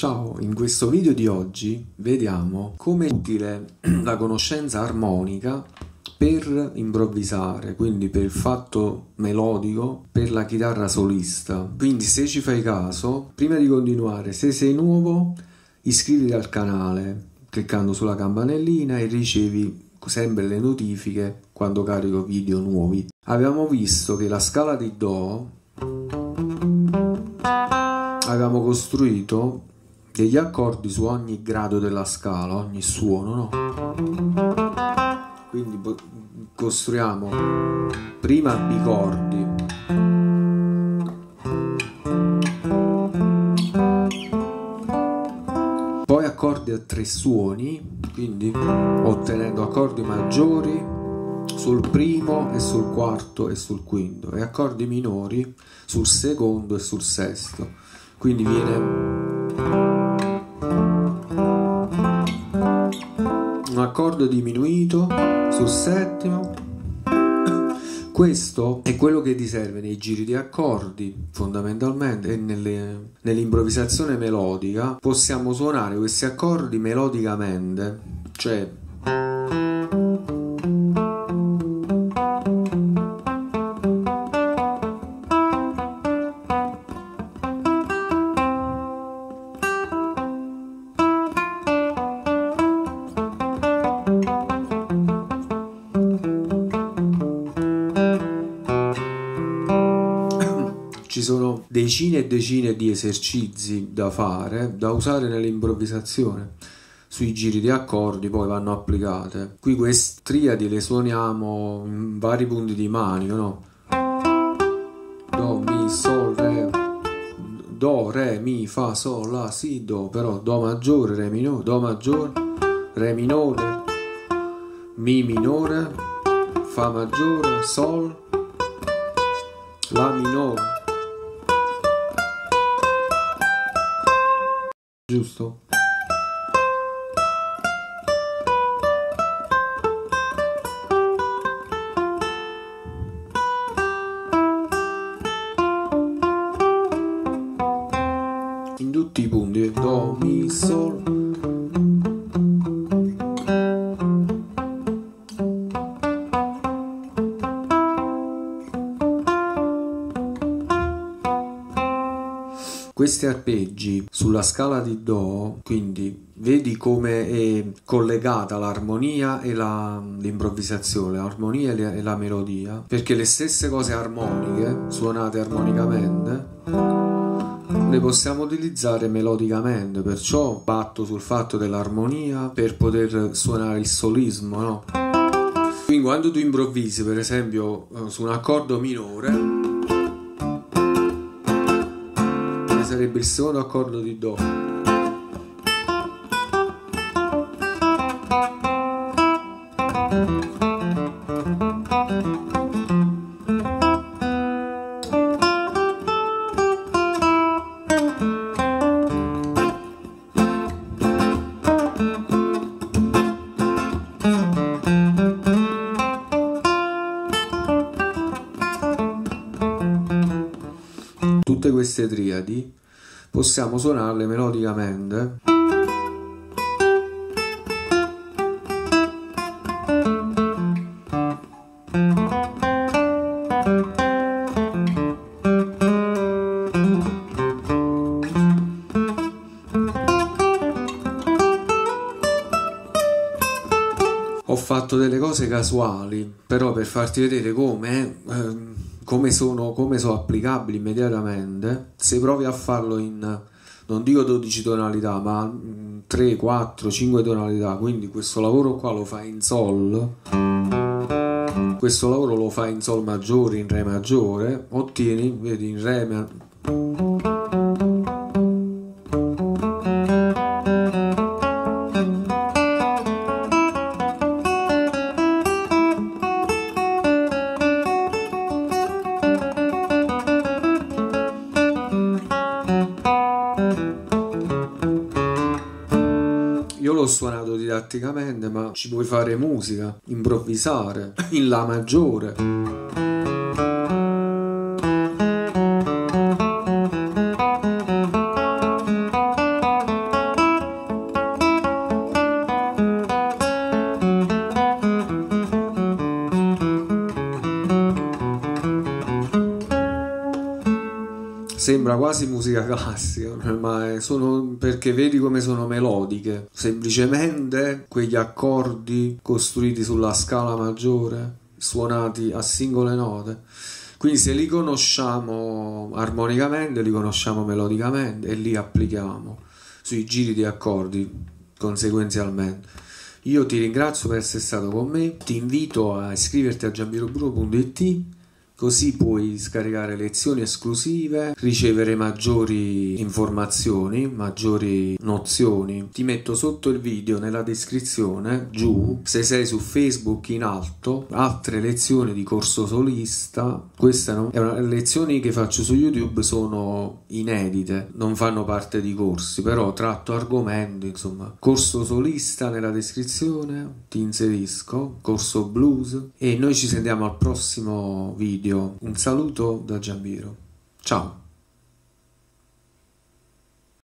Ciao, in questo video di oggi vediamo come è utile la conoscenza armonica per improvvisare, quindi per il fatto melodico, per la chitarra solista. Quindi se ci fai caso, prima di continuare, se sei nuovo, iscriviti al canale cliccando sulla campanellina e ricevi sempre le notifiche quando carico video nuovi. Abbiamo visto che la scala di Do avevamo costruito degli accordi su ogni grado della scala, ogni suono, no? Quindi costruiamo prima bicordi. Poi accordi a tre suoni, quindi ottenendo accordi maggiori sul primo e sul quarto e sul quinto e accordi minori sul secondo e sul sesto. Quindi viene un accordo diminuito sul settimo. Questo è quello che ti serve nei giri di accordi, fondamentalmente, e nelle, nell'improvvisazione melodica. Possiamo suonare questi accordi melodicamente, cioè sono decine e decine di esercizi da fare, da usare nell'improvvisazione. Sui giri di accordi poi vanno applicate. Qui queste triadi le suoniamo in vari punti di manico, no? Do, mi, sol, re, do, re, mi, fa, sol, la, si, do, però do maggiore, re minore, do maggiore, re minore, mi minore, fa maggiore, sol, la minore. Giusto? Questi arpeggi sulla scala di Do, quindi vedi come è collegata l'armonia e la, l'improvvisazione, l'armonia e, le, e la melodia, perché le stesse cose armoniche, suonate armonicamente, le possiamo utilizzare melodicamente, perciò batto sul fatto dell'armonia per poter suonare il solismo, no? Quindi quando tu improvvisi, per esempio, su un accordo minore, sarebbe il secondo accordo di Do. Queste triadi possiamo suonarle melodicamente. Ho fatto delle cose casuali, però per farti vedere come... Eh, come sono, come sono applicabili immediatamente, se provi a farlo in, non dico 12 tonalità, ma 3, 4, 5 tonalità, quindi questo lavoro qua lo fai in Sol, questo lavoro lo fai in Sol maggiore, in Re maggiore, ottieni, vedi, in Re l'ho suonato didatticamente, ma ci puoi fare musica, improvvisare in La maggiore. Sembra quasi musica classica, ma sono perché vedi come sono melodiche, semplicemente quegli accordi costruiti sulla scala maggiore, suonati a singole note. Quindi se li conosciamo armonicamente, li conosciamo melodicamente e li applichiamo sui giri di accordi conseguenzialmente. Io ti ringrazio per essere stato con me, ti invito a iscriverti a giambirobruno.it Così puoi scaricare lezioni esclusive, ricevere maggiori informazioni, maggiori nozioni. Ti metto sotto il video nella descrizione giù, se sei su Facebook in alto, altre lezioni di corso solista. Queste no? Una, lezioni che faccio su YouTube sono inedite, non fanno parte di corsi, però tratto argomenti, insomma. Corso solista nella descrizione, ti inserisco, corso blues e noi ci sentiamo al prossimo video video. Un saluto da Giambiro. Ciao!